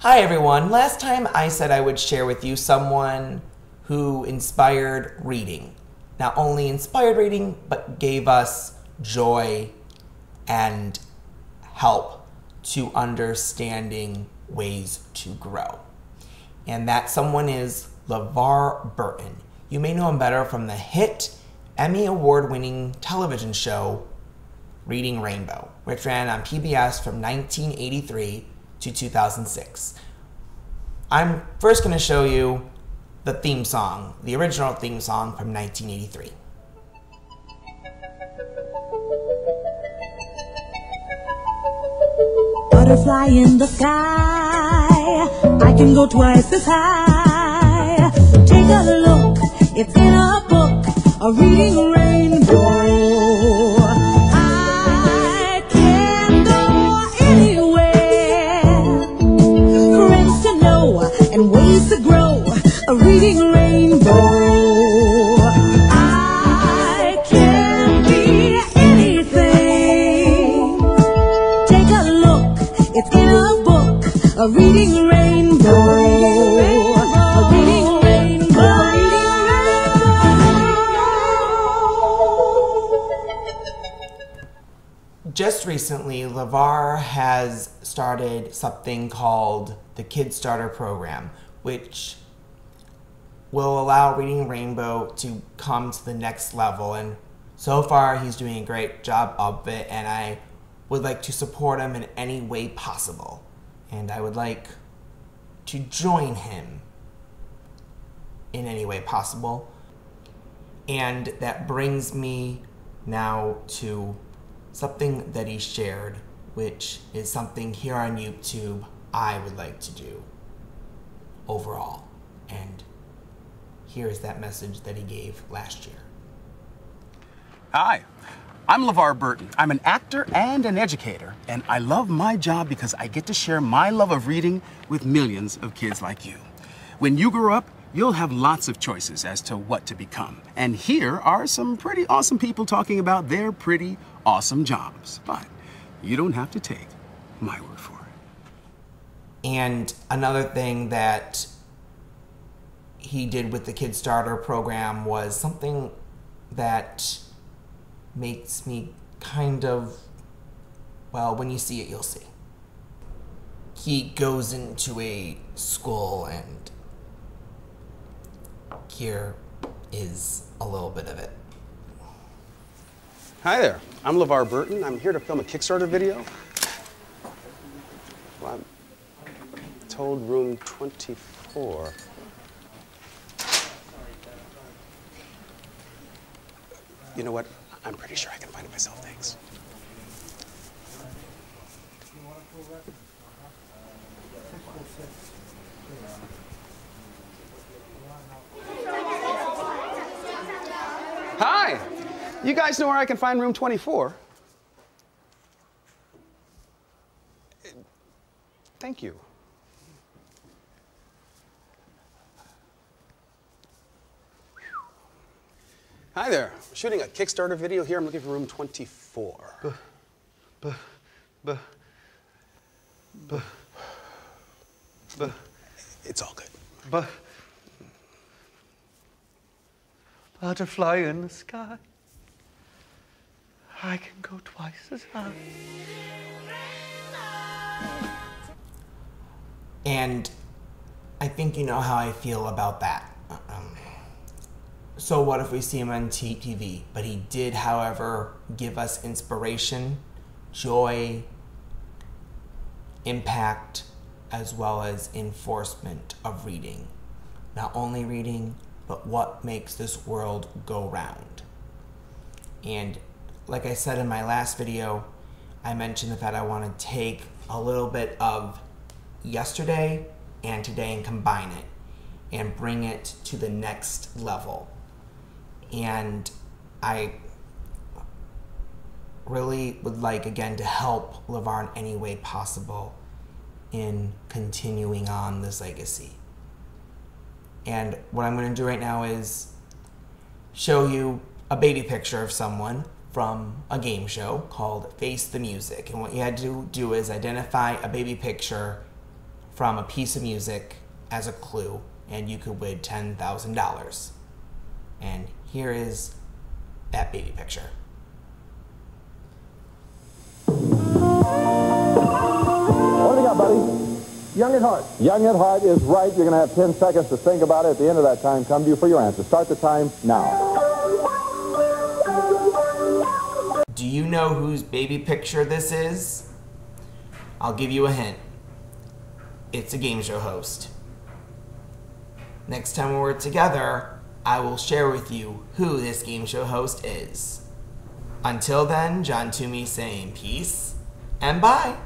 Hi everyone. Last time I said I would share with you someone who inspired reading. Not only inspired reading, but gave us joy and help to understanding ways to grow. And that someone is LeVar Burton. You may know him better from the hit Emmy Award winning television show Reading Rainbow, which ran on PBS from 1983 to 2006. I'm first going to show you the theme song, the original theme song from 1983. Butterfly in the sky, I can go twice as high. Take a look, it's in a book, a reading to grow, a reading rainbow. I can be anything. Take a look, it's in a book, a reading rainbow. A reading rainbow. Just recently, LeVar has started something called the Kickstarter Program, which will allow Reading Rainbow to come to the next level. And so far, he's doing a great job of it, and I would like to support him in any way possible. And I would like to join him in any way possible. And that brings me now to something that he shared, which is something here on YouTube I would like to do overall. And here is that message that he gave last year. Hi, I'm LeVar Burton. I'm an actor and an educator, and I love my job because I get to share my love of reading with millions of kids like you. When you grow up, you'll have lots of choices as to what to become. And here are some pretty awesome people talking about their pretty awesome jobs. But you don't have to take my word for it. And another thing that he did with the Kickstarter program was something that makes me kind of, well, when you see it, you'll see. He goes into a school, and here is a little bit of it. Hi there. I'm LeVar Burton. I'm here to film a Kickstarter video. Well, told room 24. You know what? I'm pretty sure I can find it myself, thanks. Hi! You guys know where I can find room 24? Thank you. Hi there. Shooting a Kickstarter video here. I'm looking for room 24. Buh, buh, buh, buh, It's all good. buh. Butterfly in the sky. I can go twice as high. And I think you know how I feel about that. Um, so, what if we see him on TV? But he did, however, give us inspiration, joy, impact, as well as enforcement of reading. Not only reading, but what makes this world go round. And like I said in my last video, I mentioned the fact I want to take a little bit of yesterday and today and combine it and bring it to the next level. And I really would like again to help LeVar in any way possible in continuing on this legacy. And what I'm going to do right now is show you a baby picture of someone from a game show called Face the Music. And what you had to do is identify a baby picture from a piece of music as a clue, and you could win $10,000. And here is that baby picture. What do we got, buddy? Young at heart. Young at heart is right. You're going to have 10 seconds to think about it. At the end of that time, come to you for your answer. Start the time now. Do you know whose baby picture this is? I'll give you a hint. It's a game show host. Next time we're together, I will share with you who this game show host is. Until then, John Toomey saying peace and bye.